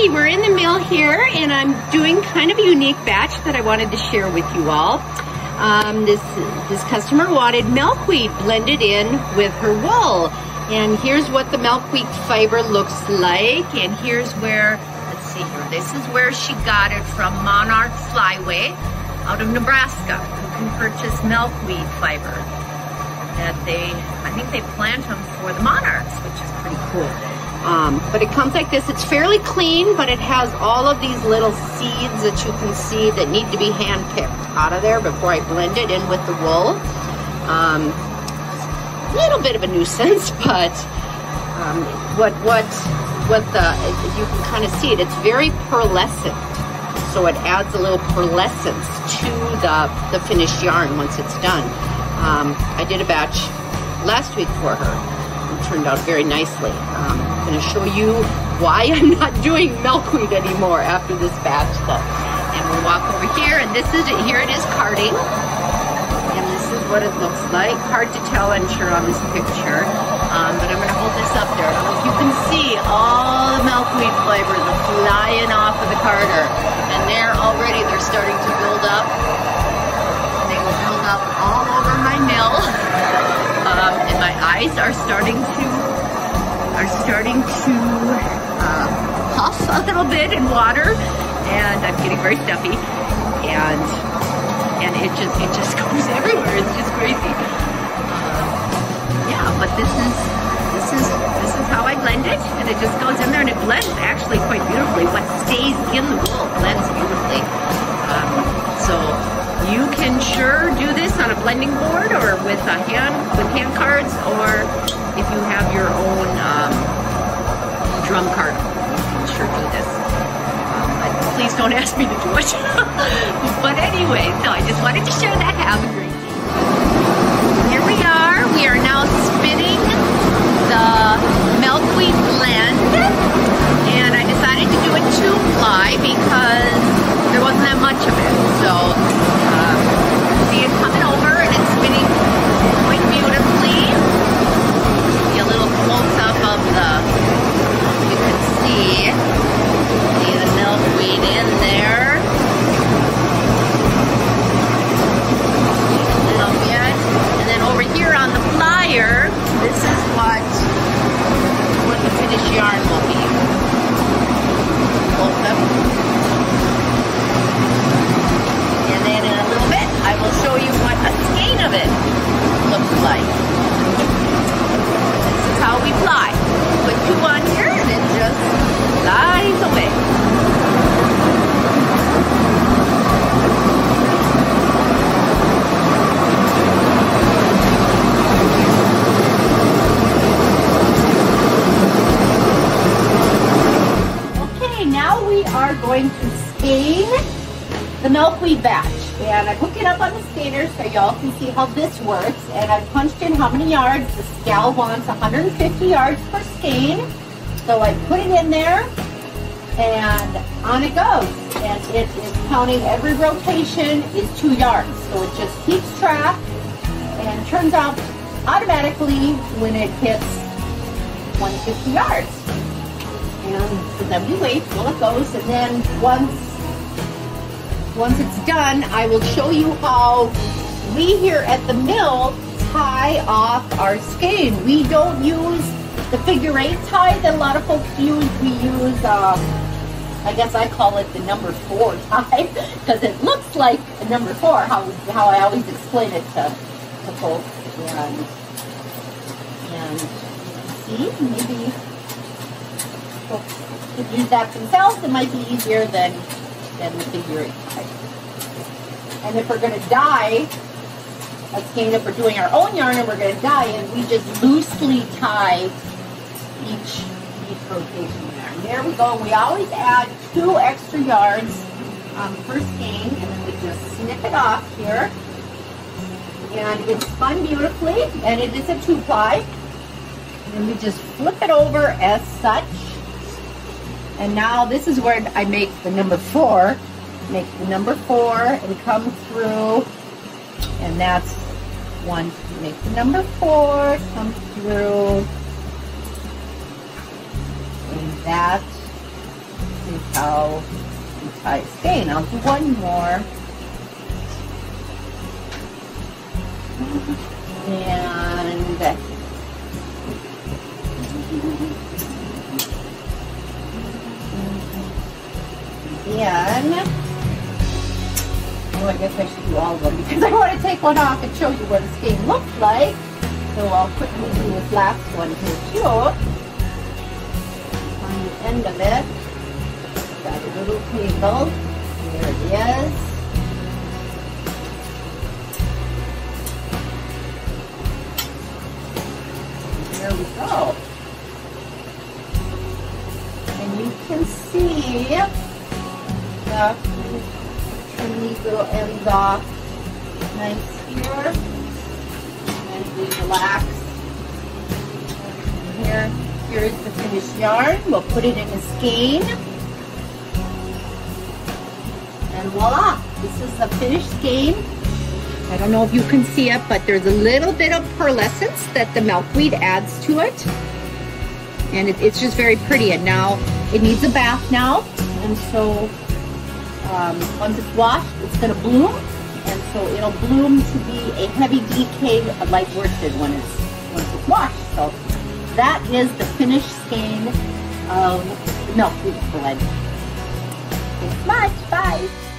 Alrighty, we're in the mill here and I'm doing kind of a unique batch that I wanted to share with you all. Um, this, this customer wanted milkweed blended in with her wool. And here's what the milkweed fiber looks like. And here's where, let's see here, this is where she got it from Monarch Flyway out of Nebraska. You can purchase milkweed fiber that they, I think they plant them for the monarchs, which is pretty cool. Um, but it comes like this. It's fairly clean, but it has all of these little seeds that you can see that need to be hand picked out of there before I blend it in with the wool. Um, a little bit of a nuisance, but um, what what what the you can kind of see it. It's very pearlescent, so it adds a little pearlescence to the the finished yarn once it's done. Um, I did a batch last week for her turned out very nicely. Um, I'm going to show you why I'm not doing milkweed anymore after this batch though. And we'll walk over here and this is it. Here it is carding. And this is what it looks like. Hard to tell, I'm sure, on this picture. Um, but I'm going to hold this up there. Know if you can see all the milkweed are flying off of the carder. And there already they're starting to are starting to are starting to uh, puff a little bit in water, and I'm getting very stuffy, and and it just it just goes everywhere. It's just crazy. Uh, yeah, but this is this is this is how I blend it, and it just goes in there, and it blends actually quite beautifully. What stays in the wool blends beautifully. Um, so you can sure do this on a blending board or with a hand with hand cards or if you have your own um, drum card you can sure do this. Um, but please don't ask me to do it. But anyway so I just wanted to share that. Have a great day. Here we are. We are now spinning the milkweed blend and I decided to do a two ply because there wasn't that much of it so see it coming over and it's spinning quite beautifully. See a little close up of the, you can see, see the milkweed in there. A little bit. And then over here on the flyer, this is what, what the finished yarn will be. Close up. I will show you what a skein of it looks like. This is how we fly. Put two on here and it just flies away. Okay, now we are going to skein the milkweed batch. And I hook it up on the skeiner so y'all can see how this works. And I punched in how many yards. The Scal wants 150 yards per skein. So I put it in there and on it goes. And it is counting every rotation is two yards. So it just keeps track and turns out automatically when it hits 150 yards. And then we wait till it goes and then once once it's done, I will show you how we here at the mill tie off our skein. We don't use the figure eight tie that a lot of folks use. We use, um, I guess I call it the number four tie because it looks like a number four, how, how I always explain it to, to folks. And, and see, maybe folks could use that themselves. It might be easier than than the figure eight. And if we're going to dye, a skein, if we're doing our own yarn and we're going to dye it, we just loosely tie each, each rotation there. And there we go. We always add two extra yards um, per skein, and then we just snip it off here. And it's spun beautifully, and it is a two-ply. And then we just flip it over as such. And now this is where I make the number four. Make the number four and come through. And that's one. Make the number four, come through. And that is how you tie skein. I'll do one more. And then, oh, I guess I should do all of them because I want to take one off and show you what this skein looks like. So I'll quickly do this last one here too. On the end of it, got a little cable. There it is. There we go. And you can see the trim these little ends off nice here. And we relax. Here, here's the finished yarn. We'll put it in a skein. And voila, this is the finished skein. I don't know if you can see it, but there's a little bit of pearlescence that the milkweed adds to it. And it, it's just very pretty. And now it needs a bath now. And so um, once it's washed, it's going to bloom. And so it'll bloom to be a heavy DK like worsted when it's, once it's washed. So that is the finished skein of milkweed blend. Thanks much. Bye.